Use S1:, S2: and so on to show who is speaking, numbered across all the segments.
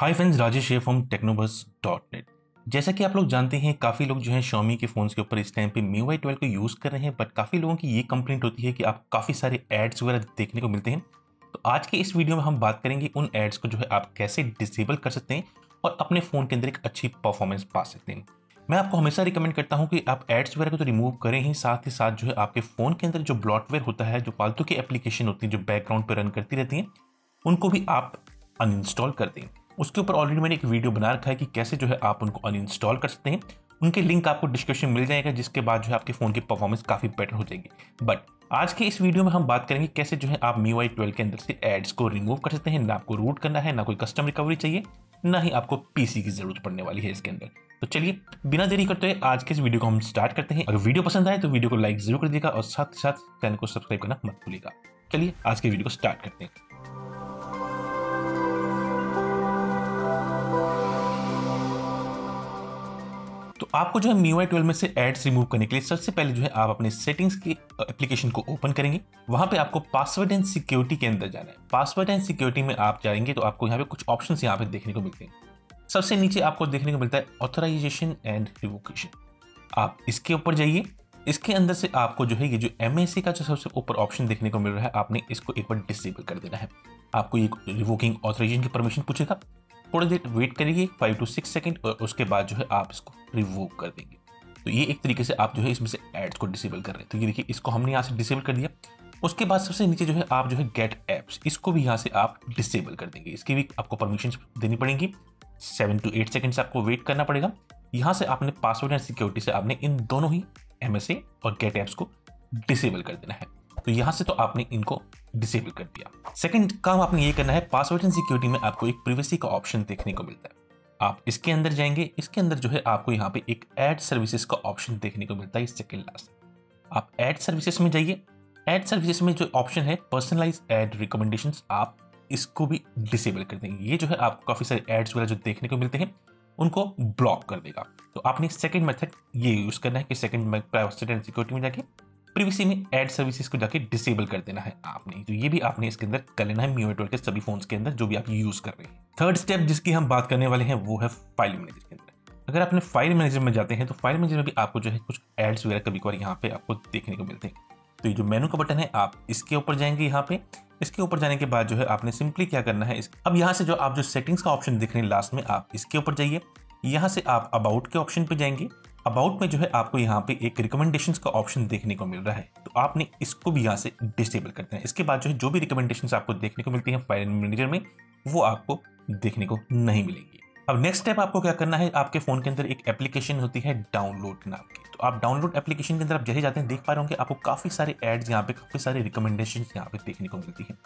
S1: Hi friends Rajesh from Technobus dot net जैसा कि आप लोग जानते हैं, काफ़ी लोग जो है शॉमी के फ़ोन्स के ऊपर इस टाइम पे मी वाई ट्वेल्व को यूज़ कर रहे हैं बट काफ़ी लोगों की ये कंप्लेंट होती है कि आप काफ़ी सारे एड्स वगैरह देखने को मिलते हैं। तो आज के इस वीडियो में हम बात करेंगे उन एड्स को जो है आप कैसे डिसेबल कर सकते हैं और अपने फ़ोन के अंदर एक अच्छी परफॉर्मेंस पा सकते हैं। मैं आपको हमेशा रिकमेंड करता हूँ कि आप एड्स वगैरह को तो रिमूव करें ही, साथ ही साथ जो है आपके फ़ोन के अंदर जो ब्लॉटवेयर होता है, जो फालतू की एप्लीकेशन होती है, जो बैकग्राउंड पर रन करती रहती हैं, उनको भी आप अनइंस्टॉल कर दें। उसके ऊपर ऑलरेडी मैंने एक वीडियो बना रखा है कि कैसे जो है आप उनको अनइंस्टॉल कर सकते हैं। उनके लिंक आपको डिस्क्रिप्शन मिल जाएगा, जिसके बाद जो है आपके फ़ोन की परफॉर्मेंस काफ़ी बेटर हो जाएगी। बट आज के इस वीडियो में हम बात करेंगे कैसे जो है आप मी वाई ट्वेल्व के अंदर से एड्स को रिमूव कर सकते हैं। ना आपको रूट करना है, ना कोई कस्टम रिकवरी चाहिए, ना ही आपको पीसी की ज़रूरत पड़ने वाली है इसके अंदर। तो चलिए, बिना देरी करते हुए आज के इस वीडियो को हम स्टार्ट करते हैं। अगर वीडियो पसंद आए तो वीडियो को लाइक ज़रूर कर दीजिएगा और साथ ही साथ चैनल को सब्सक्राइब करना मत भूलिएगा। चलिए, आज के वीडियो को स्टार्ट करते हैं। तो आपको जो है मी वाई ट्वेल्व में से एड्स रिमूव करने के लिए सबसे पहले जो है आप अपने सेटिंग्स की एप्लीकेशन को ओपन करेंगे। वहाँ पे आपको पासवर्ड एंड सिक्योरिटी के अंदर जाना है। पासवर्ड एंड सिक्योरिटी में आप जाएँगे तो आपको यहाँ पे कुछ ऑप्शन यहाँ पे देखने को मिलते हैं। सबसे नीचे आपको देखने को मिलता है ऑथराइजेशन एंड रिवोकेशन आप इसके ऊपर जाइए। इसके अंदर से आपको जो है ये जो एम का जो सबसे ऊपर ऑप्शन देखने को मिल रहा है, आपने इसको एक बार डिसेबल कर देना है। आपको ये रिवोकिंग ऑथराइजेशन की परमिशन पूछेगा। थोड़ी देर वेट करिए फाइव टू सिक्स सेकेंड और उसके बाद जो है आप इसको रिवोक कर देंगे। तो ये एक तरीके से आप जो है इसमें से एड्स को डिसेबल कर रहे हैं। तो ये देखिए, इसको हमने यहाँ से डिसेबल कर दिया। उसके बाद सबसे नीचे जो है आप जो है गेट एप्स इसको भी यहाँ से आप डिसेबल कर देंगे। इसकी भी आपको परमिशन देनी पड़ेगी। सेवन टू एट सेकेंड्स आपको वेट करना पड़ेगा। यहाँ से आपने पासवर्ड एंड सिक्योरिटी से आपने इन दोनों ही एम और गेट एप्स को डिसेबल कर देना है। तो यहाँ से तो आपने इनको डिसेबल कर दिया। सेकंड काम आपने ये करना है पासवर्ड एंड सिक्योरिटी में आपको एक प्रिवेसी का ऑप्शन देखने को मिलता है। आप इसके अंदर जाएँगे, इसके अंदर जो है आपको यहाँ पे एक एड सर्विसेज़ का ऑप्शन देखने को मिलता है सेकंड लास्ट आप एड सर्विसेज़ में जाइए। एड सर्विसेज़ में जो ऑप्शन है पर्सनलाइज एड रिकमेंडेशन आप इसको भी डिसेबल कर देंगे। ये जो है आपको काफ़ी सारे एड्स वगैरह जो देखने को मिलते हैं, उनको ब्लॉक कर देगा। तो आपने सेकेंड मेथड ये यूज़ करना है कि सेकंड प्राइवेसी एंड सिक्योरिटी में जाके प्रीवीसी में एड सर्विसेज़ को जाके डिसेबल कर देना है आपने। तो ये भी आपने इसके अंदर कर लेना है म्यू के सभी फोन्स के अंदर जो भी आप यूज़ कर रहे हैं। थर्ड स्टेप जिसकी हम बात करने वाले हैं वो है फ़ाइल मैनेजर के अंदर। अगर आपने फ़ाइल मैनेजर में जाते हैं तो फ़ाइल मैनेजर में भी आपको जो है कुछ एड्स वगैरह कभी कभार यहाँ पे आपको देखने को मिलते हैं। तो ये जो मेनू का बटन है, आप इसके ऊपर जाएँगे यहाँ पे। इसके ऊपर जाने के बाद जो है आपने सिंपली क्या करना है अब यहाँ से जो आप जो सेटिंग्स का ऑप्शन देख रहे हैं लास्ट में, आप इसके ऊपर जाइए। यहाँ से आप अबाउट के ऑप्शन पे जाएँगे। अबाउट में जो है आपको यहाँ पे एक रिकमेंडेशंस का ऑप्शन देखने को मिल रहा है। तो आपने इसको भी यहाँ से डिसेबल करते हैं। इसके बाद जो है, जो भी रिकमेंडेशंस आपको देखने को मिलती है फ़ाइल मैनेजर में, वो आपको देखने को नहीं मिलेंगी। अब नेक्स्ट स्टेप आपको क्या करना है? आपके फ़ोन के अंदर एक एप्लीकेशन होती है डाउनलोड नाम की। तो आप डाउनलोड एप्लीकेशन के अंदर आप जैसे जाते हैं, देख पा रहे होंगे, आपको काफ़ी सारे एड्स यहाँ पे, काफ़ी सारे रिकमेंडेशन यहाँ पे देखने को मिलती है।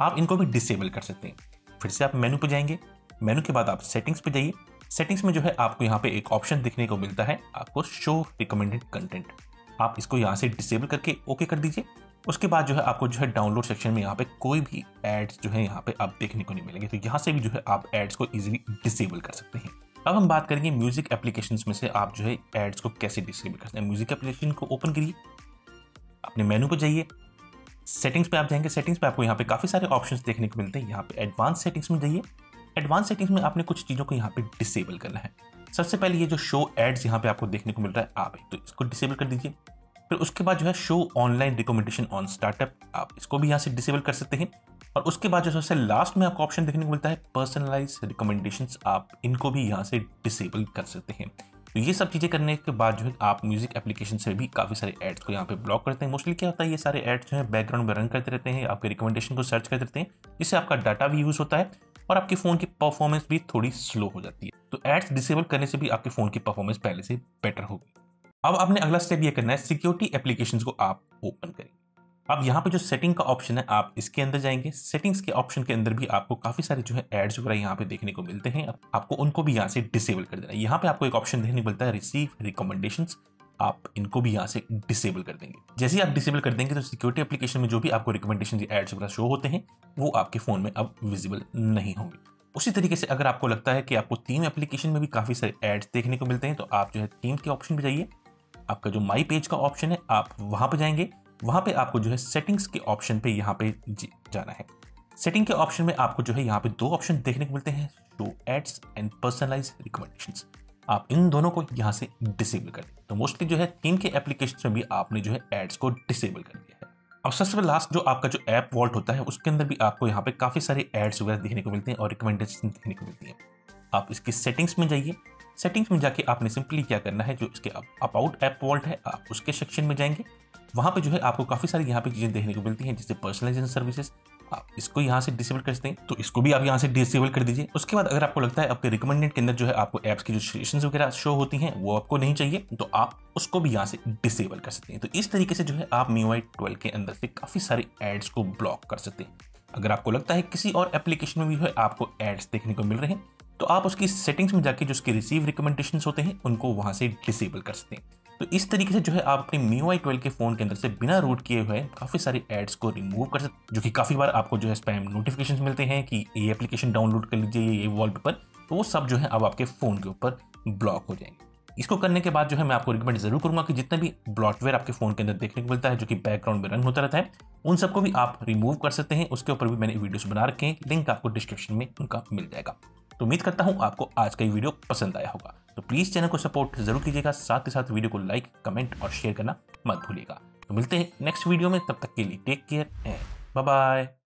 S1: आप इनको भी डिसेबल कर सकते हैं। फिर से आप मेनू पे जाएँगे। मेनू के बाद आप सेटिंग्स पे जाइए। सेटिंग्स में जो है आपको यहाँ पे एक ऑप्शन देखने को मिलता है, आपको शो रिकमेंडेड कंटेंट आप इसको यहाँ से डिसेबल करके ओके कर दीजिए। उसके बाद जो है आपको जो है डाउनलोड सेक्शन में यहाँ पे कोई भी एड्स जो है यहाँ पे आप देखने को नहीं मिलेंगे। तो यहाँ से भी जो है आप एड्स को इजीली डिसेबल कर सकते हैं। अब हम बात करेंगे म्यूज़िक एप्लीकेशन में से आप जो है एड्स को कैसे डिसेबल कर सकते हैं। म्यूज़िक एप्लीकेशन को ओपन करिए। अपने मेनू को जाइए। सेटिंग्स पे आप जाएँगे। सेटिंग्स पे आपको यहाँ पे काफ़ी सारे ऑप्शंस देखने को मिलते हैं। यहाँ पे एडवांस सेटिंग्स में जाइए। एडवांस सेटिंग्स में आपने कुछ चीज़ों को यहाँ पे डिसेबल करना है। सबसे पहले ये जो शो एड्स यहाँ पे आपको देखने को मिल रहा है, आप तो इसको डिसेबल कर दीजिए। फिर उसके बाद जो है show online recommendation on startup आप इसको भी यहाँ से डिसेबल कर सकते हैं। और उसके बाद जो सबसे लास्ट में आपको ऑप्शन देखने को मिलता है पर्सनलाइज रिकमेंडेशन आप इनको भी यहाँ से डिसेबल कर सकते हैं। तो ये सब चीज़ें करने के बाद जो है आप म्यूज़िक एप्लीकेशन से भी काफ़ी सारे एड्स को यहाँ पे ब्लॉक करते हैं। मोस्टली क्या होता है, ये सारे एड्स जो है बैकग्राउंड में रन करते रहते हैं, आपके रिकमेंडेशन को सर्च करते रहते हैं, जिससे आपका डाटा भी यूज़ होता है। और आपके फ़ोन की परफॉर्मेंस भी थोड़ी स्लो हो जाती है। तो एड्स डिसेबल करने से भी आपके फ़ोन की परफॉर्मेंस पहले से बेटर होगी। अब आपने अगला स्टेप ये करना है सिक्योरिटी एप्लीकेशन को आप ओपन करेंगे। अब यहाँ पे जो सेटिंग का ऑप्शन है, आप इसके अंदर जाएँगे। सेटिंग्स के ऑप्शन के अंदर भी आपको काफ़ी सारे जो है एड्स वगैरह यहाँ पे देखने को मिलते हैं। आपको उनको भी यहाँ से डिसेबल कर देना है। यहाँ पे आपको एक ऑप्शन देखने को मिलता है रिसीव रिकमेंडेशन आप इनको भी यहाँ से डिसेबल कर देंगे। जैसे ही आप डिसेबल कर देंगे तो सिक्योरिटी एप्लीकेशन में जो भी आपको रिकमेंडेशन एड्स वगैरह शो होते हैं, वो आपके फ़ोन में अब विजिबल नहीं होंगे। उसी तरीके से अगर आपको लगता है कि आपको थीम एप्लीकेशन में भी काफ़ी सारे एड्स देखने को मिलते हैं तो आप जो है थीम के ऑप्शन पे जाइए। आपका जो माई पेज का ऑप्शन है, आप वहाँ पर जाएँगे। वहाँ पे आपको जो है सेटिंग्स के ऑप्शन पे यहाँ पे जाना है। सेटिंग के ऑप्शन में आपको जो है यहाँ पे दो ऑप्शन देखने को मिलते हैं show ads and personalize recommendations आप इन दोनों को यहाँ से डिसेबल कर दें तो मोस्टली जो है थीम के एप्लीकेशन में भी आपने जो है एड्स को डिसेबल कर दिया है। और सबसे लास्ट जो आपका जो ऐप वॉल्ट होता है, उसके अंदर भी आपको यहाँ पे काफ़ी सारे एड्स वगैरह देखने को मिलते हैं और रिकमेंडेशन देखने को मिलती है। आप इसकी सेटिंग्स में जाइए। सेटिंग्स में जाके आपने सिंपली क्या करना है, जो इसके अबाउट ऐप वॉल्ट है, आप उसके सेक्शन में जाएँगे। वहाँ पे जो है आपको काफ़ी सारी यहाँ पे चीज़ें देखने को मिलती हैं, जैसे पर्सनलाइजेशन सर्विसेज़ आप इसको यहाँ से डिसेबल कर सकते हैं तो इसको भी आप यहाँ से डिसेबल कर दीजिए। उसके बाद अगर आपको लगता है आपके रिकमेंडेड के अंदर जो है आपको एप्स की जो सजेशन वगैरह शो होती हैं, वो आपको नहीं चाहिए तो आप उसको भी यहाँ से डिसेबल कर सकते हैं। तो इस तरीके से जो है आप मी वाई ट्वेल्व के अंदर से काफ़ी सारे एड्स को ब्लॉक कर सकते हैं। अगर आपको लगता है किसी और एप्लीकेशन में भी जो है आपको एड्स देखने को मिल रहे हैं तो आप उसकी सेटिंग्स में जाके जो उसके रिसीव रिकमेंडेशन होते हैं, उनको वहाँ से डिसेबल कर सकते हैं। तो इस तरीके से जो है आप अपने मी वाई ट्वेल्व के फ़ोन के अंदर से बिना रूट किए हुए काफ़ी सारे एड्स को रिमूव कर सकते जो कि काफ़ी बार आपको जो है स्पैम नोटिफिकेशन मिलते हैं कि ये एप्लीकेशन डाउनलोड कर लीजिए, ये वॉलपेपर तो वो सब जो है अब आपके फ़ोन के ऊपर ब्लॉक हो जाएँगे। इसको करने के बाद जो है मैं आपको रिकमेंड ज़रूर करूँगा कि जितना भी ब्लॉटवेयर आपके फ़ोन के अंदर देखने को मिलता है, जो कि बैकग्राउंड में रन होता रहता है, उन सबको भी आप रिमूव कर सकते हैं। उसके ऊपर भी मैंने वीडियोस बना रखे हैं लिंक आपको डिस्क्रिप्शन में उनका मिल जाएगा। तो उम्मीद करता हूँ आपको आज का ये वीडियो पसंद आया होगा। तो प्लीज़ चैनल को सपोर्ट ज़रूर कीजिएगा, साथ ही साथ वीडियो को लाइक कमेंट और शेयर करना मत भूलिएगा। तो मिलते हैं नेक्स्ट वीडियो में, तब तक के लिए टेक केयर एंड बाय